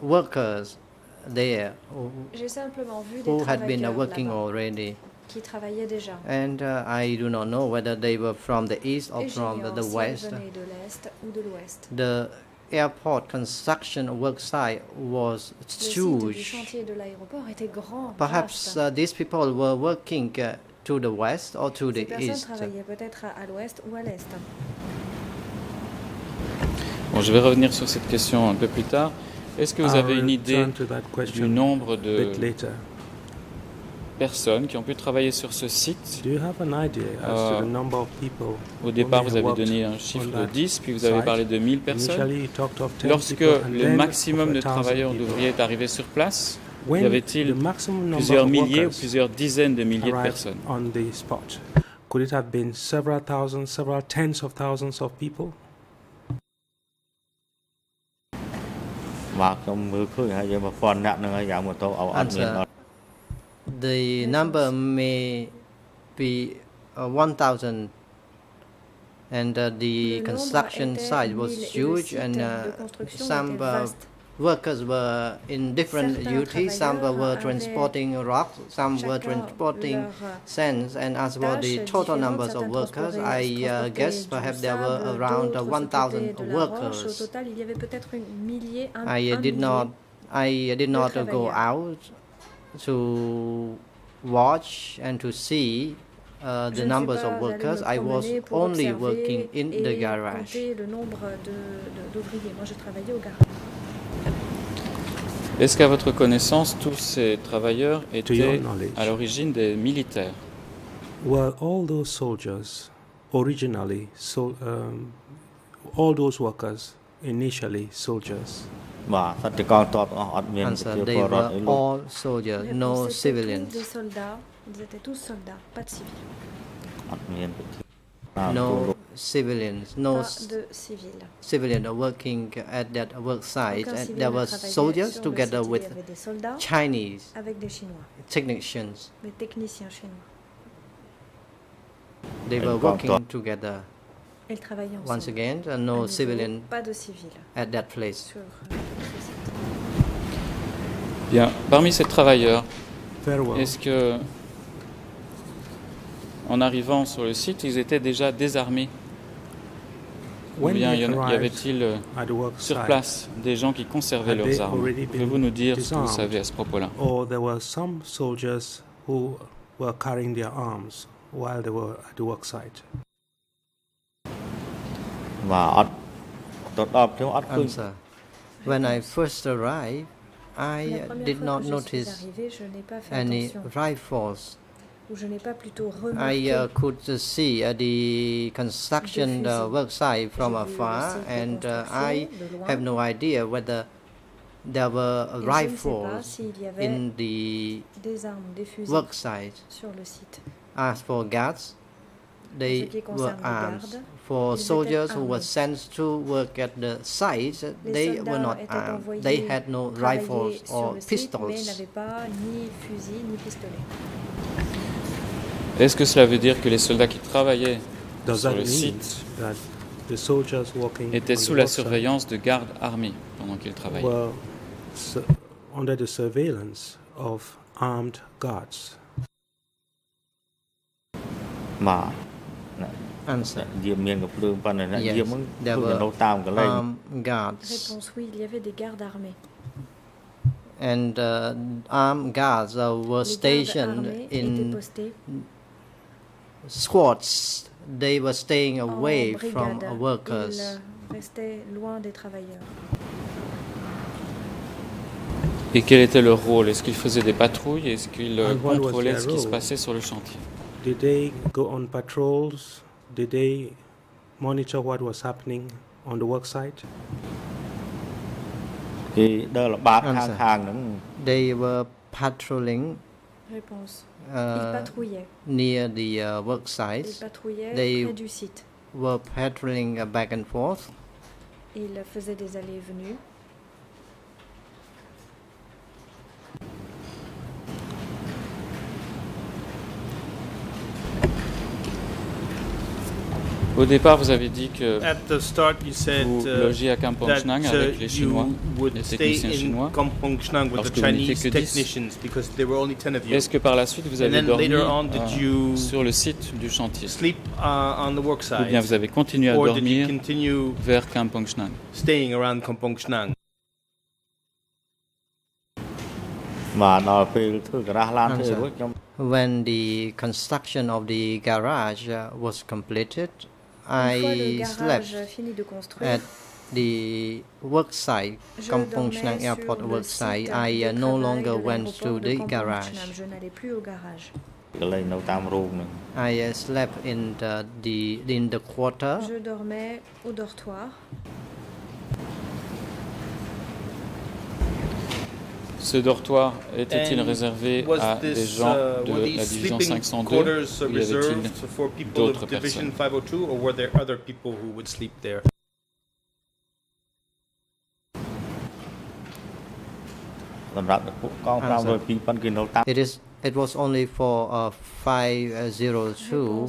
workers there who had been working already. And uh, I do not know whether they were from the east or from the, the west. The airport construction work site was Le site du huge. chantier de l'aéroport était grand, Perhaps uh, these people were working uh, to the west or to Ces the east. travaillaient peut-être à, à l'Ouest ou à l'Est. Bon, je vais revenir sur cette question un peu plus tard. Est-ce que vous I'll avez une idée du nombre a de bit later personnes qui ont pu travailler sur ce site. Euh, au départ, vous avez donné un chiffre de 10, puis vous avez parlé de 1000 personnes. Lorsque le maximum de travailleurs d'ouvriers est arrivé sur place, y avait-il plusieurs milliers ou plusieurs dizaines de milliers de personnes? Could it have been several thousands, several tens of thousands of people? អត់ The number may be uh, 1,000 and uh, the Le construction nombre était site was 1000 et le huge site and de uh, construction some était uh, vaste. workers were in different Certains duties some travailleurs were avaient transporting rocks some were chacun transporting leur, euh, sands and as for the tâches total différentes. numbers of Certains workers transportaient- i uh, transportaient guess du perhaps there were sable, around uh, d'autres s'occupaient 1000 de la roche. Au workers total, il y avait peut-être une millier, un, I uh, un did millier. not I did de not uh, go travailleurs. out to watch and to see uh, the numbers of workers. I was only working in the garage. Est-ce qu'à votre connaissance, tous ces travailleurs étaient à l'origine des militaires were all those soldiers originally, so um, all those workers initially soldiers? They were all soldiers, no civilians. No civilians, no civilians working at that work site. And there were soldiers together with Chinese technicians. They were working together. Ils travaillaient ensemble. Once again, uh, no nouveau, civilian Pas de civils at that place. sur euh. Bien, parmi ces travailleurs, Very well. est-ce que, en arrivant sur le site, ils étaient déjà désarmés? Ou bien they y, en- y avait-il euh, at the work sur site, place des gens qui conservaient leurs armes? Pouvez-vous nous dire ce que vous savez à ce propos-là? When I first arrived, I did not notice any rifles. I uh, could uh, see uh, the construction uh, worksite from afar, and I have no idea whether there were rifles in the worksite. As for guards, they were armed. for soldiers who were sent to work at the sites, they were not armed. They had no rifles or pistols. Est-ce que cela veut dire que les soldats qui travaillaient Does sur le site étaient sous la surveillance de gardes armés pendant qu'ils travaillaient under the surveillance of. Ma answer. Yes, there were um, guards. Réponse oui, il y avait des gardes armés. And uh, armed guards uh, were stationed in squads. They were staying away from euh, workers. Loin des travailleurs. Et quel était leur rôle? Est-ce qu'ils faisaient des patrouilles? Est-ce qu'ils euh, contrôlaient ce qui se passait sur le chantier? Did they go on patrols? Did they monitor what was happening on the work site? They were patrolling uh, near the uh, work site. They were patrolling uh, back and forth. Ils faisaient des allées et venues. Au départ, vous avez dit que start, said, vous logiez à Kampong Chenang avec les Chinois, les techniciens chinois, parce que vous n'étiez que 10. Est-ce que par la suite, vous avez dormi on, uh, sur le site du chantier? sleep, uh, on the work site, Ou bien vous avez continué à dormir vers Kampong Chenang? When the construction of the garage uh, was completed, I slept at the work site, Kampong Chenang Airport work site. I uh, no longer went to the garage. I uh, slept in the, the in the quarter. Ce dortoir était-il réservé à des gens de uh, la division 502 ou y avait-il d'autres personnes? It is It was only for uh, 502,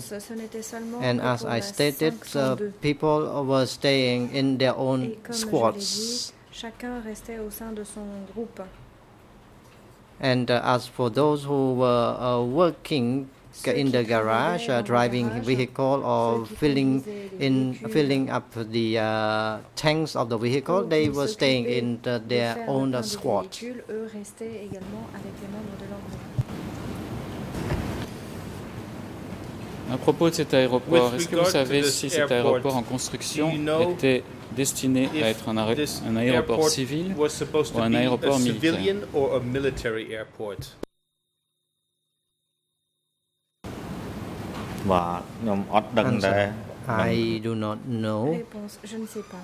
and as I stated, uh, people were staying in their own squads. Chacun restait au sein de son groupe. And uh, as for those who were uh, working Ceux in qui the travaillaient garage, uh, dans le driving garage, vehicle or ceux qui filling conduisaient les in véhicules, filling up the uh, tanks of the vehicle, ou they qui were staying s'occupaient in the, de their faire le own plein uh, des squad. véhicules, eux restaient également avec les membres de leur groupe. À propos de cet aéroport, With est-ce que vous regard to savez this si cet airport, aéroport en construction do you know était destiné à être un, un aéroport civil ou un aéroport militaire. I do not know. Je ne sais pas.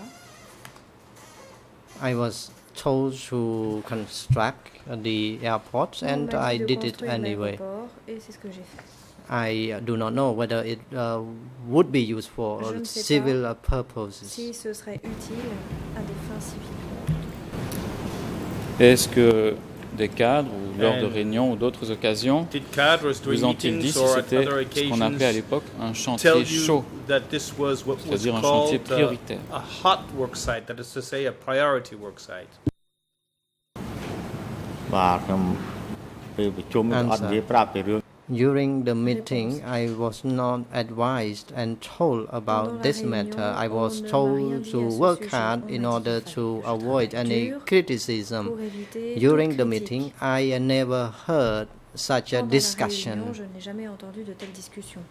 I was told to construct the airport and I did it anyway. Et ce que fait. I uh, do not know whether it uh, would be used for Je uh, ne sais civil pas uh, purposes. Si ce serait utile à des fins civiles. Est-ce que des cadres ou lors de And réunions ou d'autres occasions Did cadres during vous ont-ils dit meetings si or at c'était other ce qu'on appelait à occasions l'époque un tell chantier you chaud, that this was what was c'est-à-dire un chantier called uh, prioritaire a hot work site, that is to say, a priority work site? បាទខ្ញុំពេលប្រជុំខ្ញុំអត់ Answer. និយាយប្រាប់ពីរឿង During the meeting, I was not advised and told about Pendant la this réunion, matter. I on was ne m'a rien told dit to à ce work sujet. hard On in m'a dit order qu'il to fallait que je avoid travaille any dur criticism. pour éviter During toute the critique. meeting, I uh, never heard such a Pendant la discussion. réunion, je n'ai jamais entendu de telles discussions.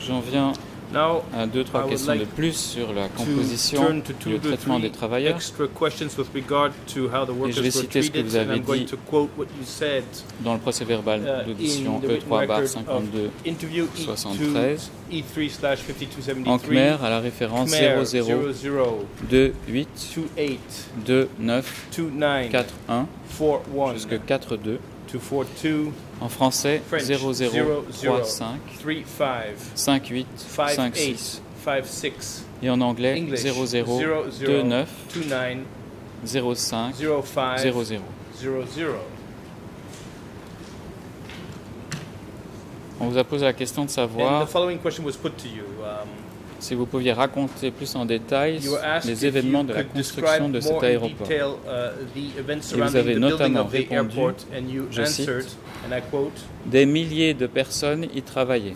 J'en viens Now, à deux, trois questions de plus sur la composition et le traitement des travailleurs. extra questions with regard to how the workers je vais citer ce que vous avez dit Dans le procès verbal uh, d'audition in the written E3 bar record of 52 interview 73 E2 E3 slash 5273 en Khmer à la référence Khmer 00 00 28 28 29 29 41 41 jusque 42 to 42 en français French 00 35 35 58 58 56 56 et en anglais English. 00 00 29 29 05 05 00 00 On vous a posé la question de And savoir the following question was put to you. Um, si vous pouviez raconter plus en détail les événements de la construction de cet aéroport. uh, Et vous avez notamment répondu, je cite, Des milliers de personnes y travaillaient.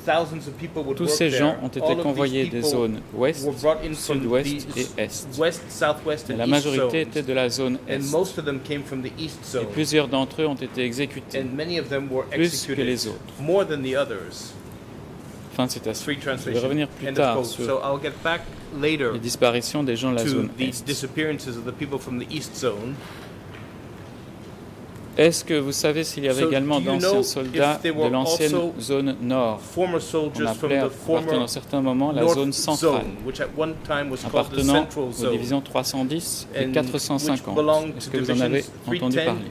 Tous ces gens ont été convoyés des zones ouest, sud-ouest et est. west, southwest, Mais and la majorité était de la zone est. Et plusieurs d'entre eux ont été exécutés. and many of them were Plus que les autres. Fin de citation. Free Je vais revenir plus tard sur So I'll get back later les disparitions des gens de la zone est. Est-ce que vous savez s'il y avait également d'anciens soldats de l'ancienne zone nord? On appelait à the partir d'un former certain moment la zone centrale, appartenant aux divisions 310 et and which 450. belonged Est-ce que vous en avez entendu 310 parler?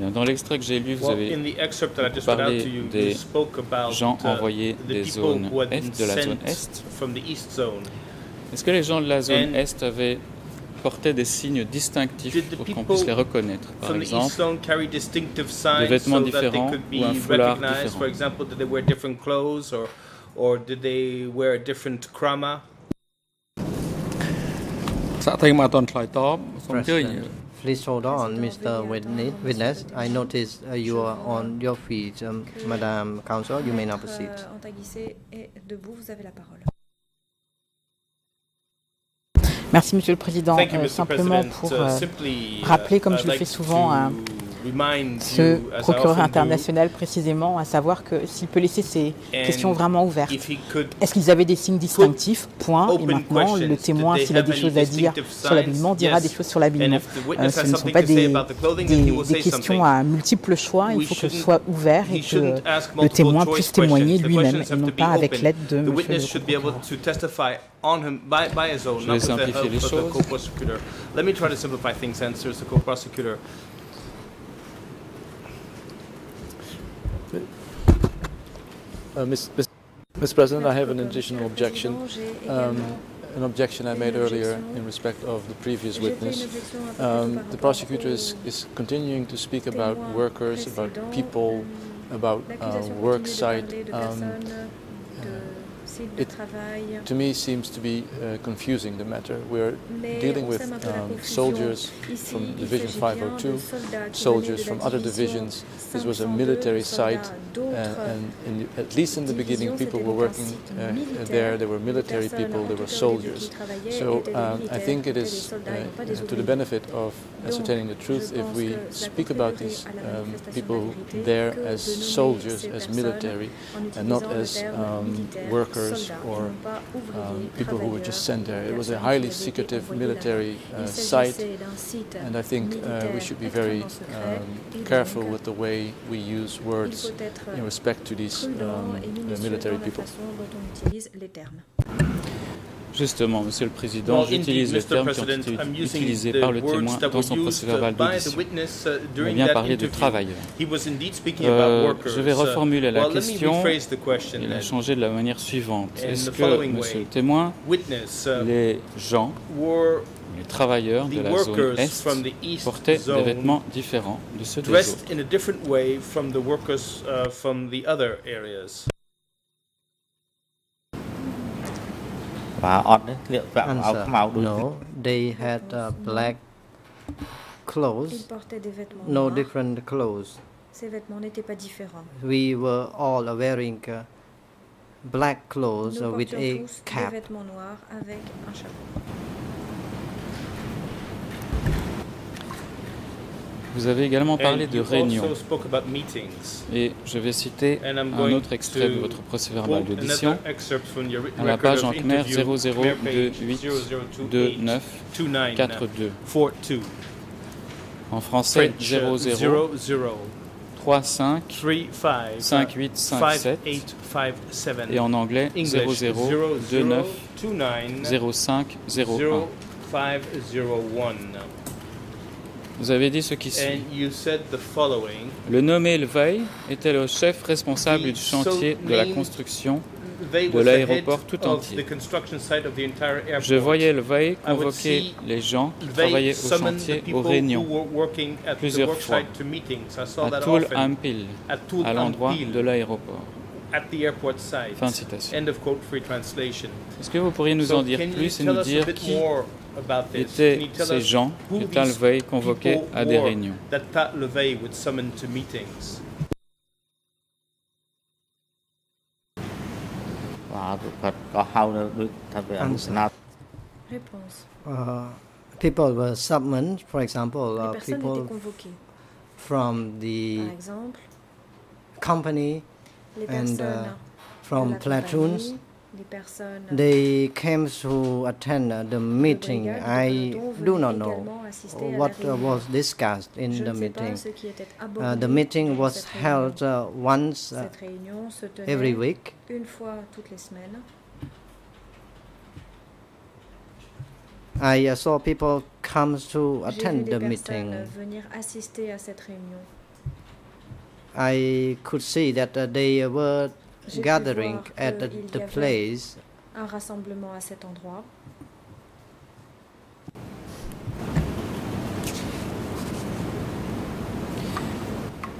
Dans l'extrait que j'ai lu, vous avez parlé des gens envoyés des zones Est, de la zone Est. Est-ce que les gens de la zone Est avaient porté des signes distinctifs pour qu'on puisse les reconnaître. Par exemple, des vêtements différents ou un foulard différent? Please hold on, Mr. Witness. I notice uh, you are on your feet. Um, Madam Counsel, you may now proceed. Euh, Antaguissé est debout. Vous avez la parole. Merci Monsieur le Président. You, Euh, Mr. simplement President. pour Uh, euh, simply, uh, rappeler, comme je le fais souvent, ce procureur international précisément, à savoir que s'il peut laisser ces questions vraiment ouvertes. if he could Est-ce qu'ils avaient des signes distinctifs? Point. Et maintenant, le témoin, s'il a have des choses à dire distinctive sur l'habillement, dira des choses sur l'habillement. And if the Euh, witness ce has ne sont something pas to say des, about the clothing, then he des- will des say questions something. à multiples choix. Il faut que ce soit ouvert et he que shouldn't ask le témoin puisse témoigner lui-même et non to be pas avec l'aide de The monsieur witness le should be able procureur. to testify on him by, by his own, Je not vais with the simplifier help les of the choses. co-prosecutor. Let me try to simplify things, answers the co-prosecutor. Uh, Ms. Mr. President, I have an additional objection. Um, an objection I made earlier in respect of the previous witness. Um, the prosecutor is, is continuing to speak about workers, about people, about uh, work site. Um, it, to me, seems to be uh, confusing the matter. We're dealing with um, soldiers from Division 502, soldiers from other divisions. This was a military site, uh, and in the, at least in the beginning, people were working uh, there. There were military people, there were soldiers. So um, I think it is uh, to the benefit of ascertaining the truth if we speak about these um, people there as soldiers, as military, and not as um, workers or um, people who were just sent there. It was a highly secretive military uh, site, and I think uh, we should be very um, careful with the way we use words in respect to these um, military people. Justement, Monsieur le Président, Well, j'utilise les termes qui ont été utilisés par le témoin dans son used procès uh, d'audition. uh, Il bien that parlé de travailleurs. He was indeed speaking Euh, about workers. je vais Uh, reformuler la well, question. rephrase the question Il a changé de la manière suivante. In Est-ce que, Monsieur way, le témoin, Witness uh, les gens, les travailleurs de la zone Est portaient des vêtements différents de ceux des autres? Answer, no, they had uh, black clothes, no different clothes. We were all wearing uh, black clothes with a cap. Vous avez également parlé de réunions. Et je vais citer un autre extrait de votre procès verbal quote d'audition. à la page en Khmer interview, Khmer page 002829 002829 42. 42. En français French uh, 00 00 35 35 5857 5857 et en anglais English 00 29 05 01. 0501. Vous avez dit ce qui suit. Le nommé Levey était le chef responsable du chantier de la construction de l'aéroport tout entier. Je voyais would convoquer les gens qui travaillaient au chantier aux réunions plusieurs fois à Toul Ampil, à l'endroit de l'aéroport at the airport site. Citation. End of quote, free translation. Est-ce que vous pourriez nous en dire plus et nous dire qui étaient ces gens que convoquait à des réunions? Réponse. Uh, people were summoned, for example, uh, people from the company and uh, from platoons. They came to attend the meeting. I do not know what was discussed in the meeting. Uh, the meeting was held uh, once uh, every week. I uh, saw people come to attend the meeting. I could see that uh, they were gathering voir at the, the place. Un rassemblement à cet endroit.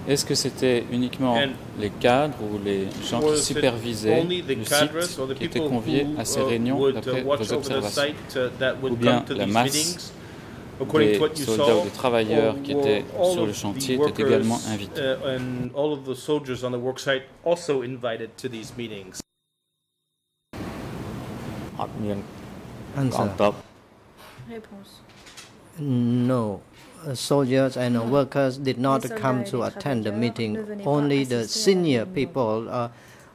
Est-ce que c'était uniquement And les cadres ou les gens qui supervisaient le site qui étaient conviés who à ces uh, réunions would d'après uh, watch vos over the observations? site that Ou would bien come to la these masse des soldats ou des travailleurs qui étaient sur le chantier étaient également invités. Answer. No, uh, soldiers and workers did not come to attend the meeting. Only the senior people uh,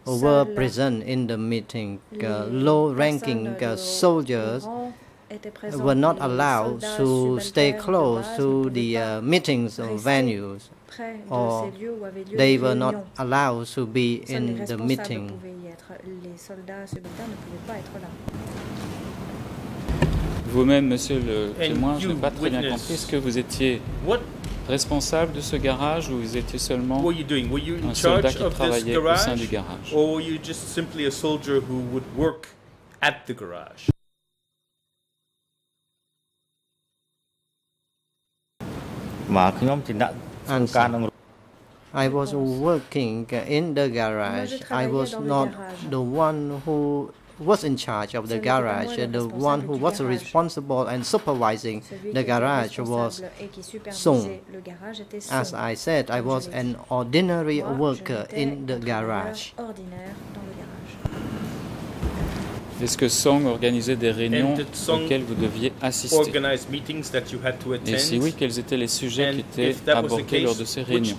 were present in the meeting. Uh, Low-ranking uh, soldiers were not allowed to stay close to the uh, meetings or venues, or they were not allowed to be in the meeting. Vous-même, monsieur le témoin, je n'ai pas très bien compris. Est-ce que vous étiez responsable de ce garage ou vous étiez seulement un soldat qui travaillait au sein du garage? Garage? I was working in the garage. I was not the one who was in charge of the garage. The one who was responsible and supervising the garage was Sung. As I said, I was an ordinary worker in the garage. Est-ce que Song organisait des réunions auxquelles vous deviez assister Et si oui, quels étaient les sujets qui étaient abordés lors de ces réunions?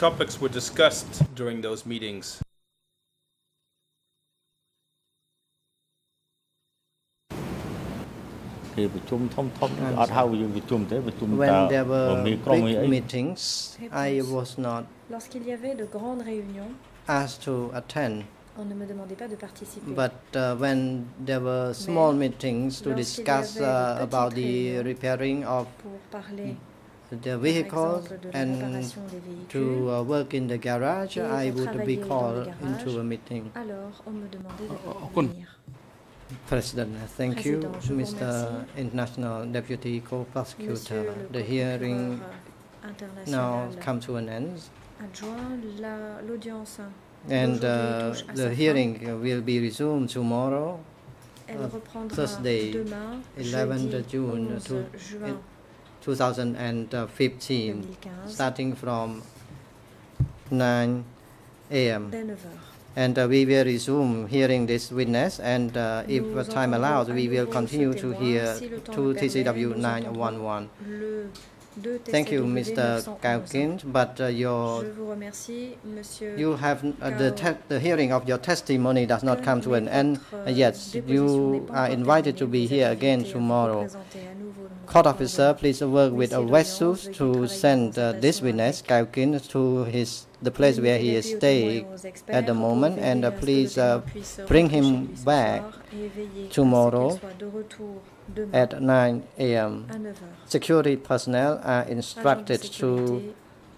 When there were big meetings, I was not Lorsqu'il y avait de grandes réunions, asked to attend. On ne me demandait pas de participer. But uh, when there were small meetings to discuss uh, about the repairing of the vehicles and to uh, work in the garage, I would be called into a meeting. Alors, on me demandait de venir. President, thank you, Mr. International Deputy Co-Prosecutor. The hearing now come to an end. And uh, the hearing will be resumed tomorrow, uh, Thursday, 11th June to, 2015, starting from 9 a.m. And uh, we will resume hearing this witness, and uh, if time allows, we will continue to hear to TCW 911. Thank you, Mr. Kalkin, but uh, your you have uh, the the hearing of your testimony does not come to an end yet. You are invited to be here again tomorrow. Court officer, please work with a Westsus to send uh, this witness, Kalkin, to his the place where he is staying at the moment, and uh, please uh, bring him back tomorrow at 9 a.m. Security personnel are instructed to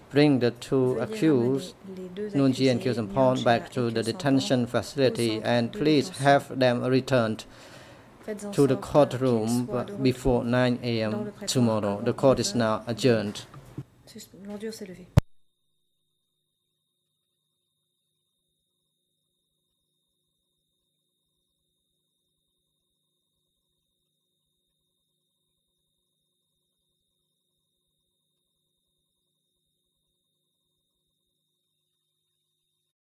bring the two accused, Nunji and Kyusampon, back to the detention facility and please have them returned to the courtroom before 9 a.m. tomorrow. The court is now adjourned. L'ordure s'est levée.